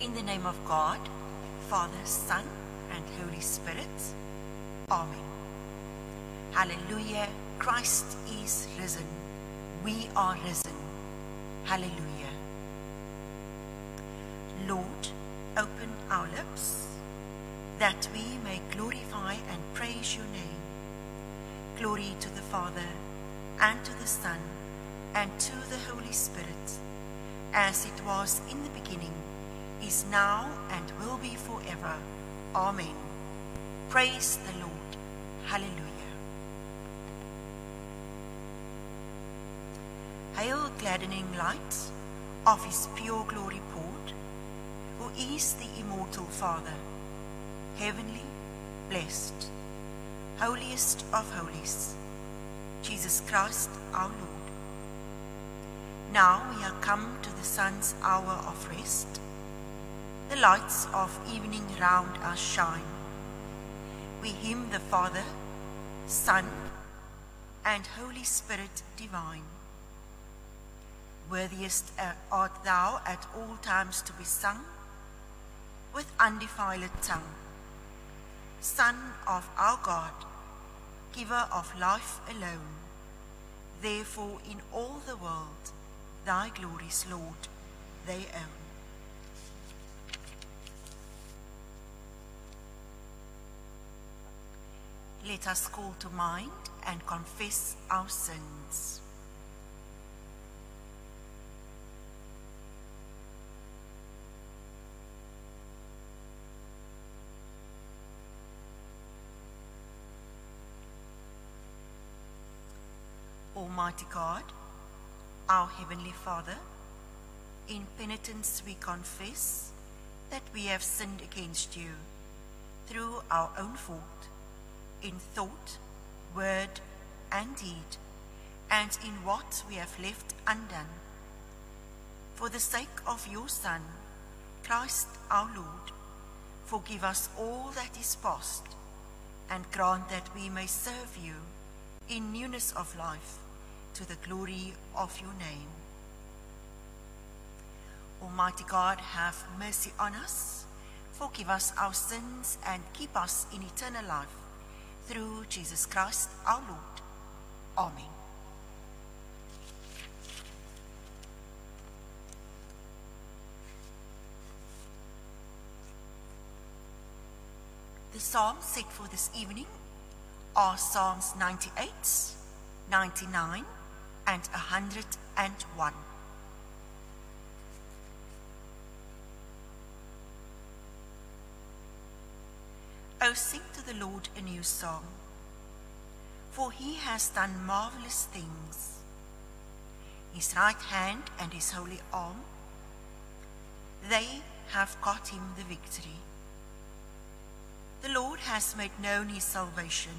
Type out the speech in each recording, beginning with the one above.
In the name of God, Father, Son, and Holy Spirit. Amen. Hallelujah. Christ is risen. We are risen. Hallelujah. Lord, open our lips that we may glorify and praise your name. Glory to the Father, and to the Son, and to the Holy Spirit, as it was in the beginning, is now, and will be forever. Amen. Praise the Lord. Hallelujah. Hail, gladdening light of his pure glory poured, who is the immortal Father, heavenly, blessed, holiest of holies, Jesus Christ our Lord. Now we are come to the sun's hour of rest. The lights of evening round us shine. We hymn the Father, Son, and Holy Spirit divine. Worthiest uh, art thou at all times to be sung with undefiled tongue. Son of our God, giver of life alone. Therefore, in all the world, thy glories, Lord, they own. Let us call to mind and confess our sins. Almighty God, our Heavenly Father, in penitence we confess that we have sinned against you through our own fault, in thought, word, and deed, and in what we have left undone. For the sake of your Son, Christ our Lord, forgive us all that is past, and grant that we may serve you in newness of life to the glory of your name. Almighty God, have mercy on us, forgive us our sins, and keep us in eternal life through Jesus Christ our Lord. Amen. The psalms set for this evening are Psalms 98, 99, and 101. O sing to the Lord a new song, for he has done marvelous things. His right hand and his holy arm, they have got him the victory. The Lord has made known his salvation.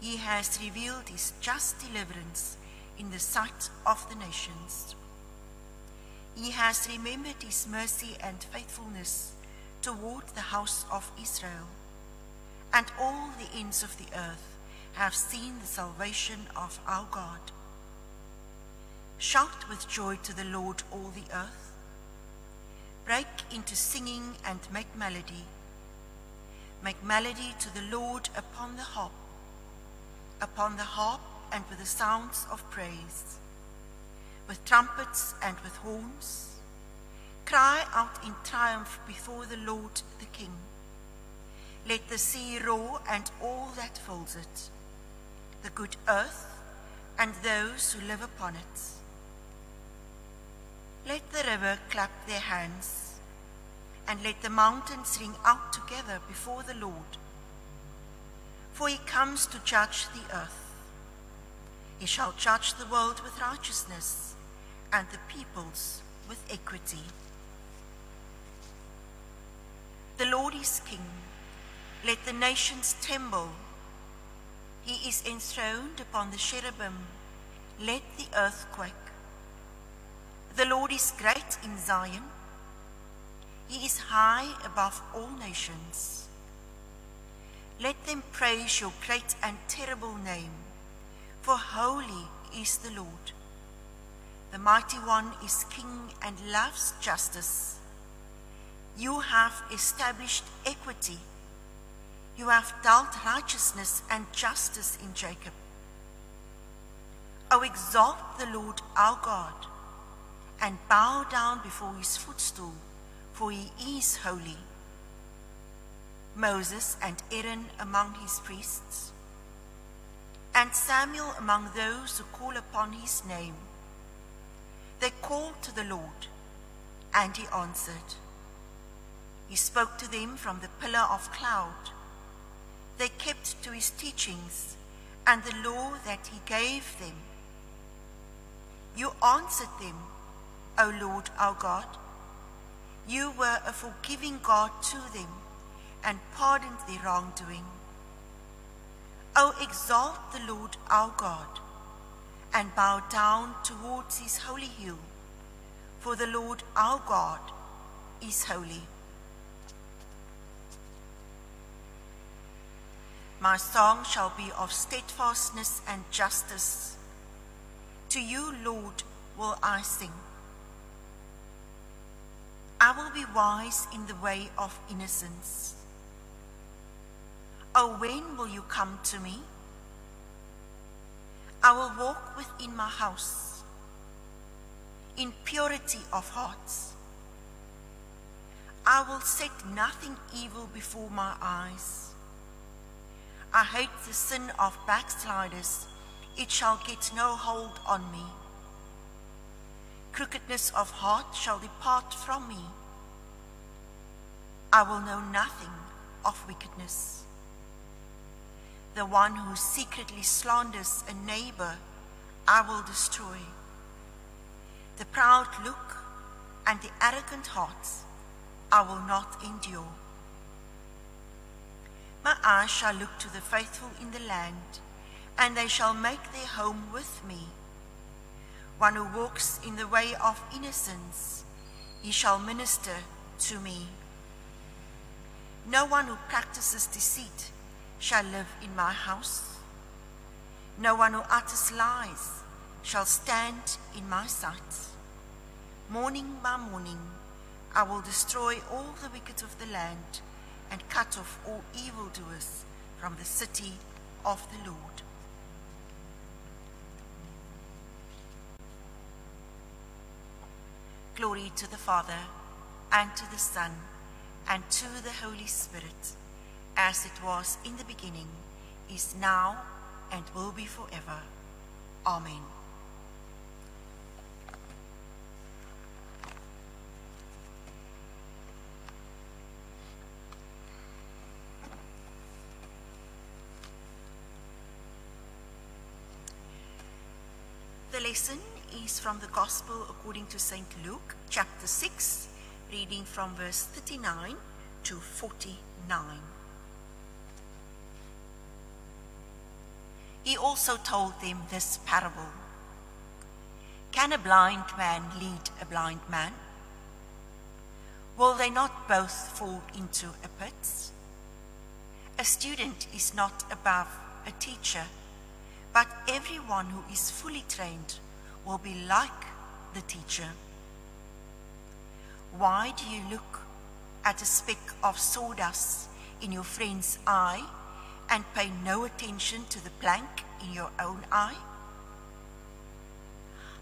He has revealed his just deliverance in the sight of the nations. He has remembered his mercy and faithfulness toward the house of Israel, and all the ends of the earth have seen the salvation of our God. Shout with joy to the Lord, all the earth. Break into singing and make melody. Make melody to the Lord upon the harp, upon the harp and with the sounds of praise, with trumpets and with horns. Cry out in triumph before the Lord the King. Let the sea roar and all that fills it, the good earth and those who live upon it. Let the river clap their hands, and let the mountains ring out together before the Lord. For he comes to judge the earth. He shall judge the world with righteousness, and the peoples with equity. The Lord is king. Let the nations tremble. He is enthroned upon the cherubim. Let the earth quake. The Lord is great in Zion. He is high above all nations. Let them praise your great and terrible name, for holy is the Lord. The mighty one is king and loves justice. You have established equity. You have dealt righteousness and justice in Jacob. O exalt the Lord our God and bow down before his footstool, for he is holy. Moses and Aaron among his priests, and Samuel among those who call upon his name. They called to the Lord, and he answered. He spoke to them from the pillar of cloud. They kept to his teachings and the law that he gave them. You answered them, O Lord our God. You were a forgiving God to them and pardoned their wrongdoing. O exalt the Lord our God and bow down towards his holy hill, for the Lord our God is holy. My song shall be of steadfastness and justice. To you, Lord, will I sing. I will be wise in the way of innocence. Oh, when will you come to me? I will walk within my house in purity of hearts. I will set nothing evil before my eyes. I hate the sin of backsliders. It shall get no hold on me. Crookedness of heart shall depart from me. I will know nothing of wickedness. The one who secretly slanders a neighbor, I will destroy. The proud look and the arrogant hearts, I will not endure. My eyes shall look to the faithful in the land, and they shall make their home with me. One who walks in the way of innocence, he shall minister to me. No one who practices deceit shall live in my house. No one who utters lies shall stand in my sight. Morning by morning, I will destroy all the wicked of the land and cut off all evildoers from the city of the Lord. Glory to the Father, and to the Son, and to the Holy Spirit, as it was in the beginning, is now, and will be forever. Amen. The lesson is from the Gospel according to St. Luke, chapter 6, reading from verse 39 to 49. He also told them this parable Can a blind man lead a blind man? Will they not both fall into a pit? A student is not above a teacher but everyone who is fully trained will be like the teacher. Why do you look at a speck of sawdust in your friend's eye and pay no attention to the plank in your own eye?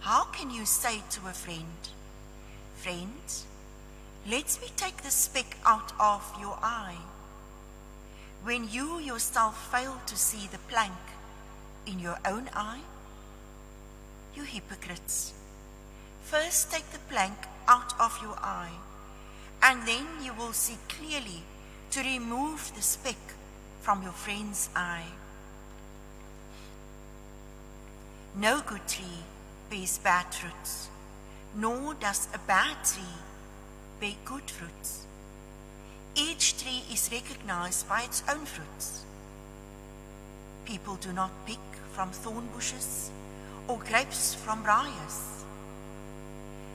How can you say to a friend, Friend, let me take the speck out of your eye, when you yourself fail to see the plank in your own eye? You hypocrites. First take the plank out of your eye, and then you will see clearly to remove the speck from your friend's eye. No good tree bears bad fruits, nor does a bad tree bear good fruits. Each tree is recognized by its own fruits. People do not pick from thorn bushes or grapes from briars.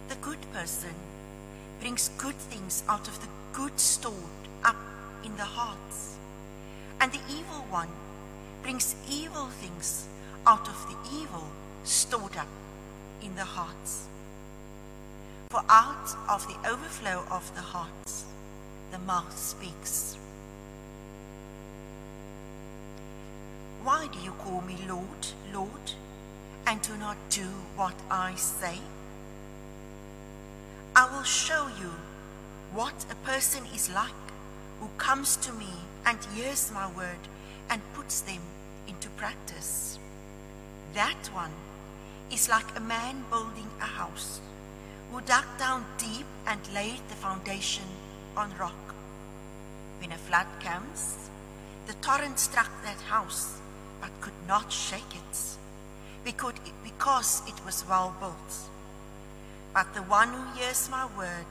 The good person brings good things out of the good stored up in the hearts, and the evil one brings evil things out of the evil stored up in the hearts. For out of the overflow of the hearts, the mouth speaks. Why do you call me Lord, Lord, and do not do what I say? I will show you what a person is like who comes to me and hears my word and puts them into practice. That one is like a man building a house who dug down deep and laid the foundation on rock. When a flood comes, the torrent struck that house but could not shake it because it, was well built. But the one who hears my word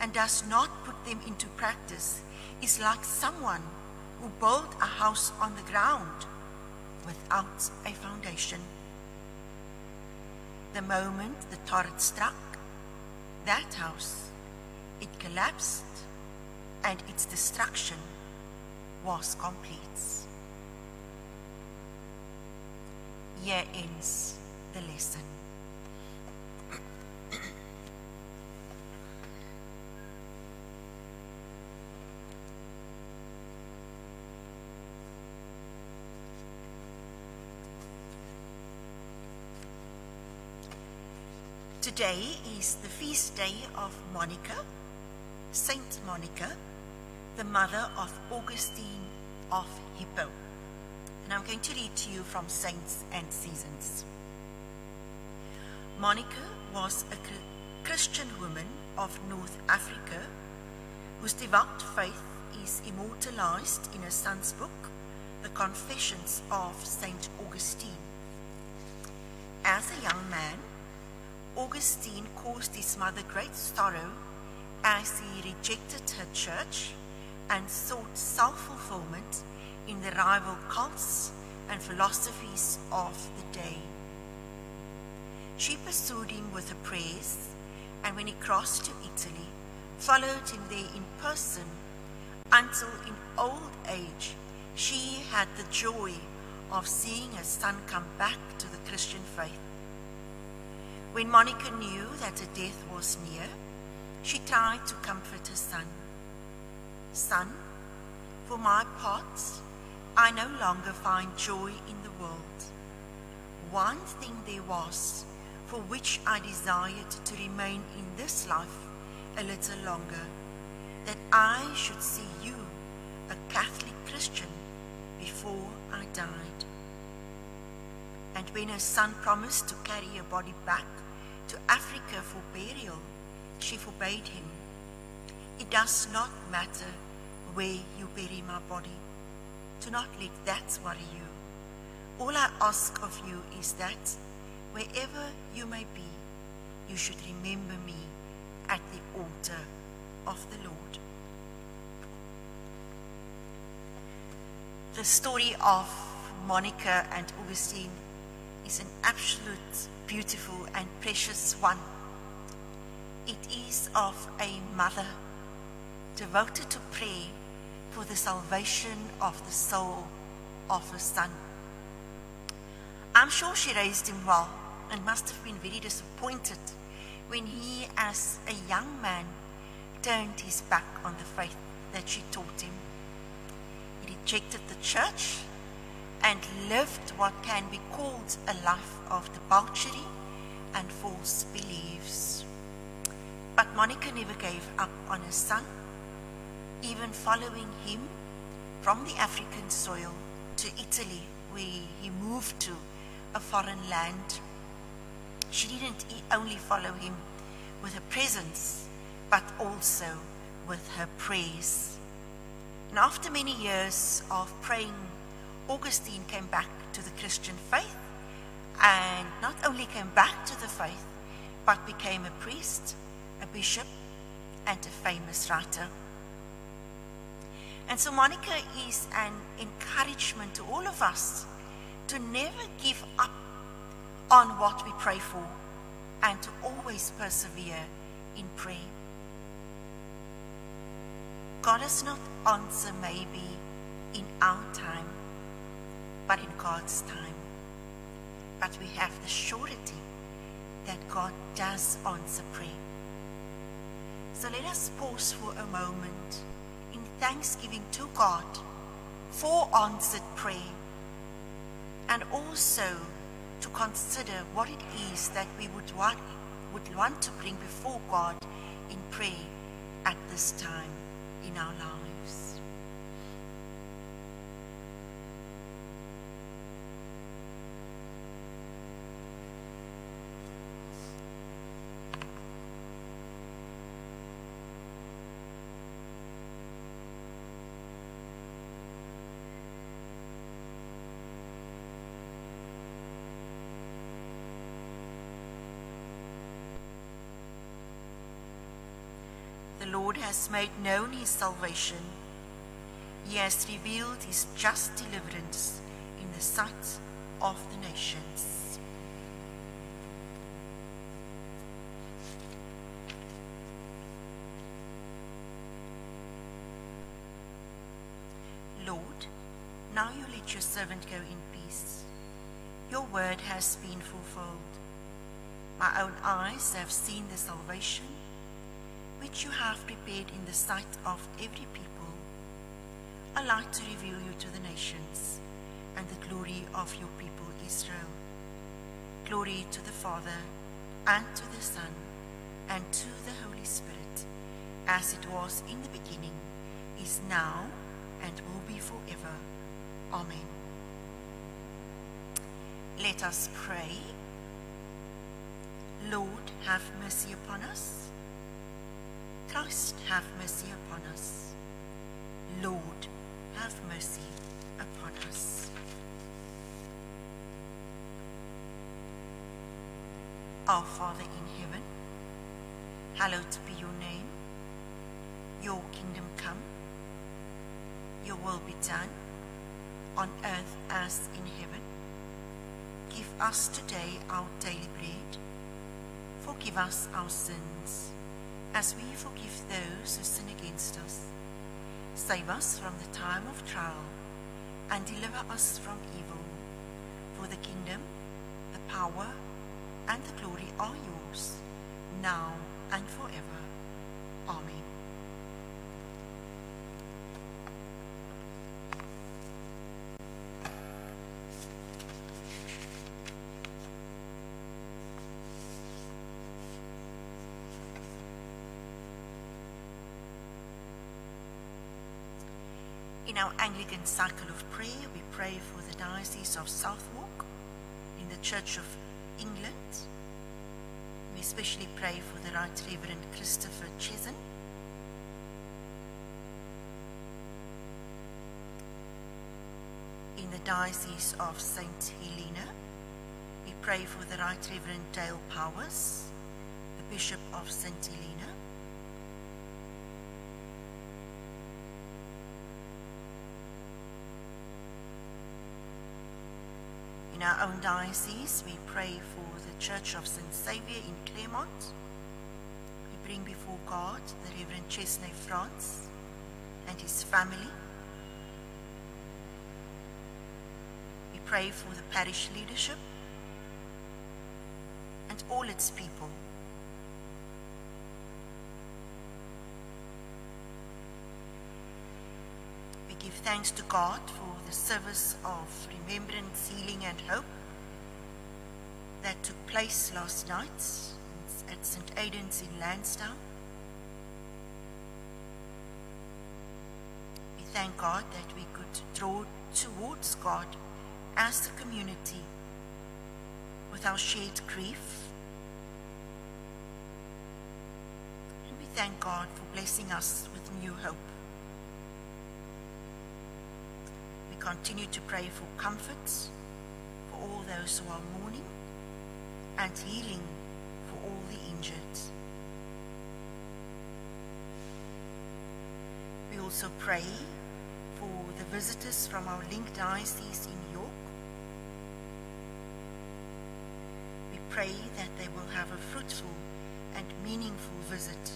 and does not put them into practice is like someone who built a house on the ground without a foundation. The moment the torrent struck that house, it collapsed and its destruction was complete. Here ends the lesson. Today is the feast day of Monica, Saint Monica, the mother of Augustine of Hippo. And I'm going to read to you from Saints and Seasons. Monica was a Christian woman of North Africa whose devout faith is immortalized in her son's book, The Confessions of St. Augustine. As a young man, Augustine caused his mother great sorrow as he rejected her church and sought self fulfillment in the rival cults and philosophies of the day. She pursued him with her prayers, and when he crossed to Italy, followed him there in person until in old age she had the joy of seeing her son come back to the Christian faith. When Monica knew that her death was near, she tried to comfort her son. Son, for my part, I no longer find joy in the world. One thing there was for which I desired to remain in this life a little longer, that I should see you, a Catholic Christian, before I died. And when her son promised to carry her body back to Africa for burial, she forbade him. It does not matter where you bury my body. Do not let that worry you. All I ask of you is that wherever you may be, you should remember me at the altar of the Lord. The story of Monica and Augustine is an absolute beautiful and precious one. It is of a mother devoted to prayer for the salvation of the soul of her son. I'm sure she raised him well and must have been very disappointed when he, as a young man, turned his back on the faith that she taught him. He rejected the church and lived what can be called a life of debauchery and false beliefs. But Monica never gave up on her son, even following him from the African soil to Italy, where he moved to a foreign land. She didn't only follow him with her presence, but also with her praise. And after many years of praying Augustine came back to the Christian faith and not only came back to the faith, but became a priest, a bishop, and a famous writer. And so Monica is an encouragement to all of us to never give up on what we pray for and to always persevere in prayer. God does not answer maybe in our time, but in God's time. But we have the surety that God does answer prayer. So let us pause for a moment thanksgiving to God for answered prayer and also to consider what it is that we would want, would want to bring before God in prayer at this time in our lives. Lord has made known his salvation. He has revealed his just deliverance in the sight of the nations. Lord, now you let your servant go in peace. Your word has been fulfilled. My own eyes have seen the salvation which you have prepared in the sight of every people, a light to reveal you to the nations and the glory of your people Israel. Glory to the Father, and to the Son, and to the Holy Spirit, as it was in the beginning, is now, and will be forever. Amen. Let us pray. Lord, have mercy upon us. Christ, have mercy upon us. Lord, have mercy upon us. Our Father in heaven, hallowed be your name. Your kingdom come. Your will be done on earth as in heaven. Give us today our daily bread. Forgive us our sins as we forgive those who sin against us. Save us from the time of trial and deliver us from evil. For the kingdom, the power, and the glory are yours, now and forever. Amen. In our Anglican cycle of prayer, we pray for the Diocese of Southwark in the Church of England. We especially pray for the Right Reverend Christopher Chessun. In the Diocese of St. Helena, we pray for the Right Reverend Dale Bowers, the Bishop of St. Helena. Diocese, we pray for the Church of St. Saviour in Claremont. We bring before God the Reverend Chesney France and his family. We pray for the parish leadership and all its people. We give thanks to God for the service of remembrance, healing, and hope that took place last night at St. Aidan's in Lansdowne. We thank God that we could draw towards God as a community with our shared grief. And we thank God for blessing us with new hope. We continue to pray for comfort for all those who are mourning and healing for all the injured. We also pray for the visitors from our linked diocese in York. We pray that they will have a fruitful and meaningful visit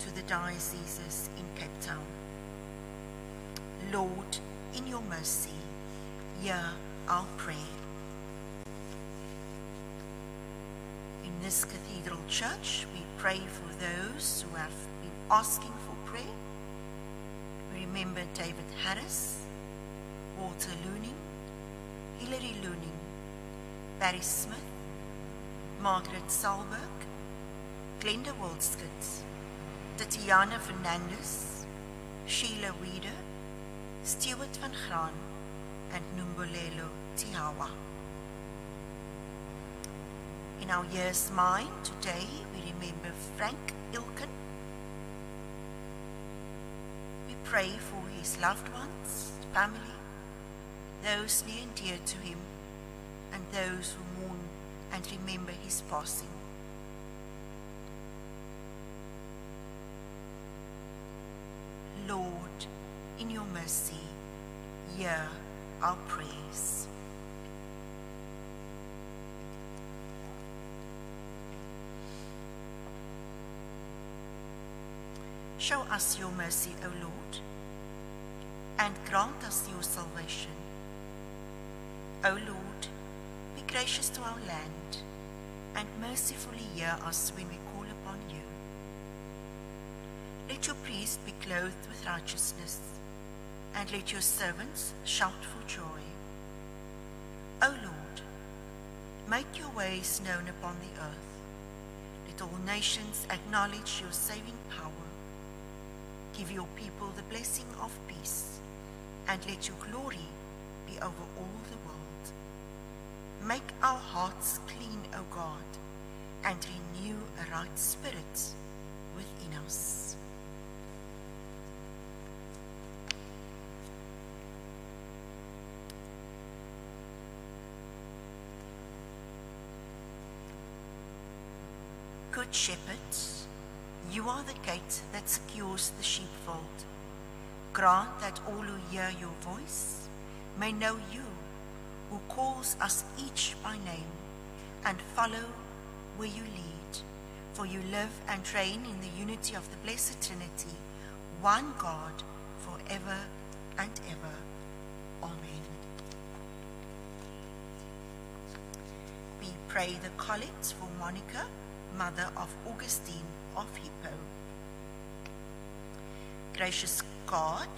to the dioceses in Cape Town. Lord, in your mercy, hear our prayer. In this cathedral church, we pray for those who have been asking for prayer. We remember David Harris, Walter Looning, Hilary Looning, Barry Smith, Margaret Salberg, Glenda Wildskitz, Tatiana Fernandez, Sheila Weeder, Stuart van Graan, and Numbulelo Tiawa. In our year's mind today, we remember Frank Ilken. We pray for his loved ones, family, those near and dear to him, and those who mourn and remember his passing. Lord, in your mercy, hear our praise. Show us your mercy, O Lord, and grant us your salvation. O Lord, be gracious to our land, and mercifully hear us when we call upon you. Let your priests be clothed with righteousness, and let your servants shout for joy. O Lord, make your ways known upon the earth. Let all nations acknowledge your saving power. Give your people the blessing of peace, and let your glory be over all the world. Make our hearts clean, O God, and renew a right spirit within us. Good Shepherd, you are the gate that secures the sheepfold. Grant that all who hear your voice may know you, who calls us each by name, and follow where you lead. For you live and reign in the unity of the Blessed Trinity, one God, forever and ever. Amen. We pray the collect for Monica, mother of Augustine of Hippo. Gracious God,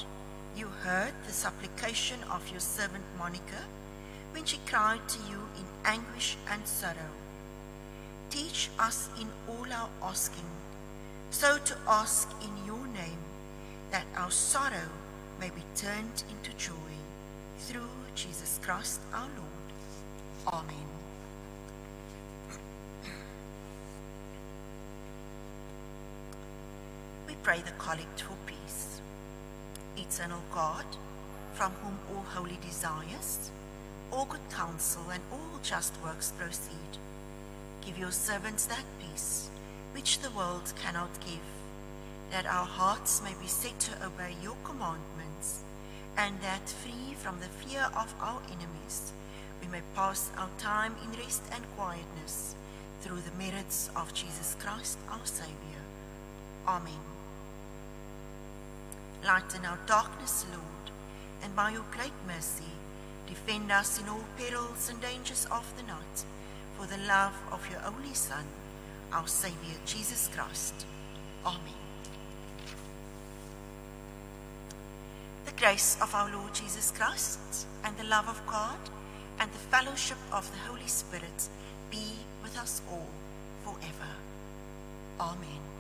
you heard the supplication of your servant Monica when she cried to you in anguish and sorrow. Teach us in all our asking, so to ask in your name, that our sorrow may be turned into joy. Through Jesus Christ our Lord. Amen. We pray the collect for peace. Eternal God, from whom all holy desires, all good counsel, and all just works proceed, give your servants that peace which the world cannot give, that our hearts may be set to obey your commandments, and that free from the fear of our enemies, we may pass our time in rest and quietness through the merits of Jesus Christ our Saviour. Amen. Lighten our darkness, Lord, and by your great mercy, defend us in all perils and dangers of the night, for the love of your only Son, our Saviour, Jesus Christ. Amen. The grace of our Lord Jesus Christ, and the love of God, and the fellowship of the Holy Spirit be with us all forever. Amen.